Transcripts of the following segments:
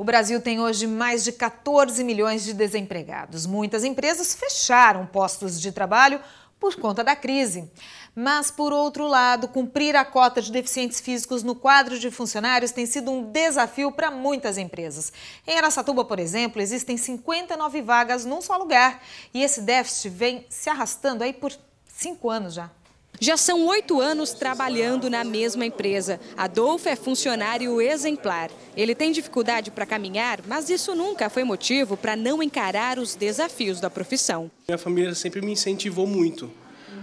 O Brasil tem hoje mais de 14 milhões de desempregados. Muitas empresas fecharam postos de trabalho por conta da crise. Mas, por outro lado, cumprir a cota de deficientes físicos no quadro de funcionários tem sido um desafio para muitas empresas. Em Aracatuba, por exemplo, existem 59 vagas num só lugar e esse déficit vem se arrastando aí por cinco anos já. Já são oito anos trabalhando na mesma empresa. Adolfo é funcionário exemplar. Ele tem dificuldade para caminhar, mas isso nunca foi motivo para não encarar os desafios da profissão. Minha família sempre me incentivou muito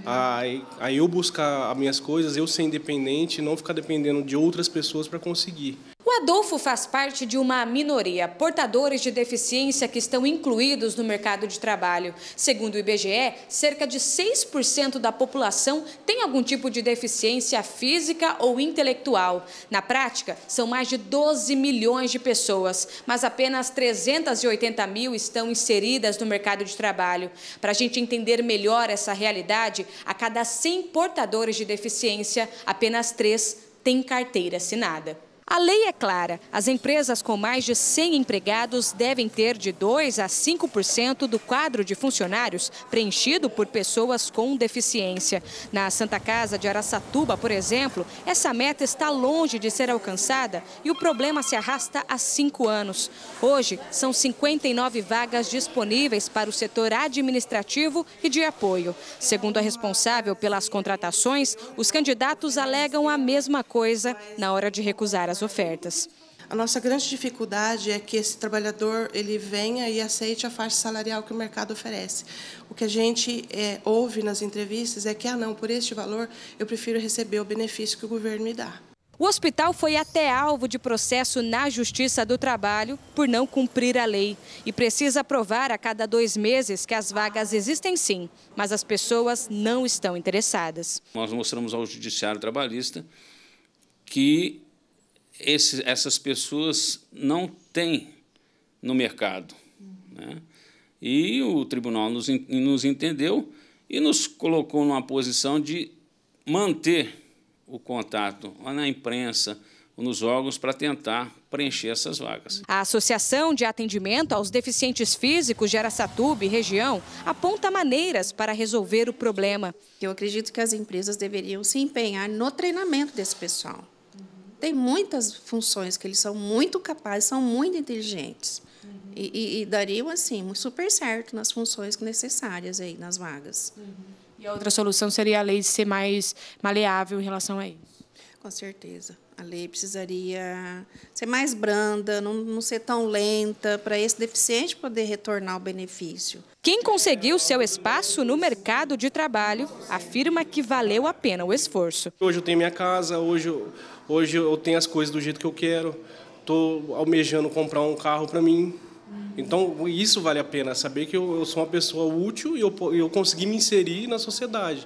a, a eu buscar as minhas coisas, eu ser independente, não ficar dependendo de outras pessoas para conseguir. Adolfo faz parte de uma minoria, portadores de deficiência que estão incluídos no mercado de trabalho. Segundo o IBGE, cerca de 6% da população tem algum tipo de deficiência física ou intelectual. Na prática, são mais de 12 milhões de pessoas, mas apenas 380 mil estão inseridas no mercado de trabalho. Para a gente entender melhor essa realidade, a cada 100 portadores de deficiência, apenas 3 têm carteira assinada. A lei é clara: as empresas com mais de 100 empregados devem ter de 2 a 5% do quadro de funcionários preenchido por pessoas com deficiência. Na Santa Casa de Araçatuba, por exemplo, essa meta está longe de ser alcançada e o problema se arrasta há cinco anos. Hoje, são 59 vagas disponíveis para o setor administrativo e de apoio. Segundo a responsável pelas contratações, os candidatos alegam a mesma coisa na hora de recusar as as ofertas. A nossa grande dificuldade é que esse trabalhador ele venha e aceite a faixa salarial que o mercado oferece. O que a gente é, ouve nas entrevistas é que, ah, não, por este valor eu prefiro receber o benefício que o governo me dá. O hospital foi até alvo de processo na Justiça do Trabalho por não cumprir a lei e precisa provar a cada dois meses que as vagas existem sim, mas as pessoas não estão interessadas. Nós mostramos ao Judiciário Trabalhista que esse, essas pessoas não têm no mercado. Né? E o tribunal nos, nos entendeu e nos colocou numa posição de manter o contato na imprensa, nos órgãos para tentar preencher essas vagas. A Associação de Atendimento aos Deficientes Físicos de Araçatuba e região aponta maneiras para resolver o problema. Eu acredito que as empresas deveriam se empenhar no treinamento desse pessoal tem muitas funções que eles são muito capazes, são muito inteligentes. Uhum. E, e, e, dariam, assim, super certo nas funções necessárias aí, nas vagas. Uhum. E a outra solução seria a lei ser mais maleável em relação a isso? Com certeza. A lei precisaria ser mais branda, não, não ser tão lenta, para esse deficiente poder retornar o benefício. Quem conseguiu seu espaço no mercado de trabalho afirma que valeu a pena o esforço. Hoje eu tenho minha casa, hoje eu, hoje eu tenho as coisas do jeito que eu quero, estou almejando comprar um carro para mim. Então, isso vale a pena, saber que eu, eu sou uma pessoa útil e eu, eu consegui me inserir na sociedade.